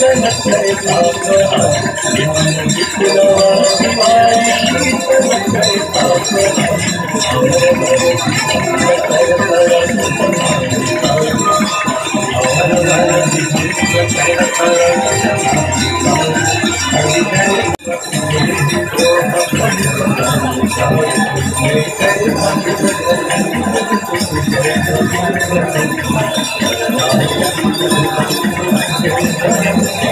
चंदन करे पापा ध्यान निकलवा शिवाय कीर्तन करे पापा चंदन करे Thank you. Thank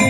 you.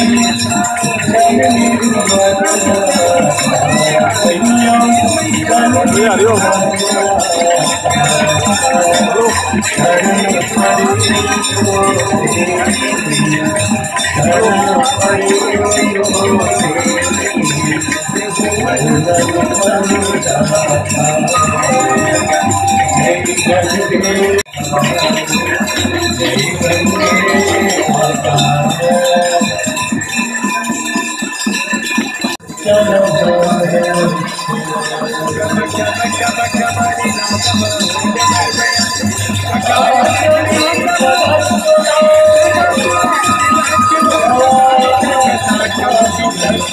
शरण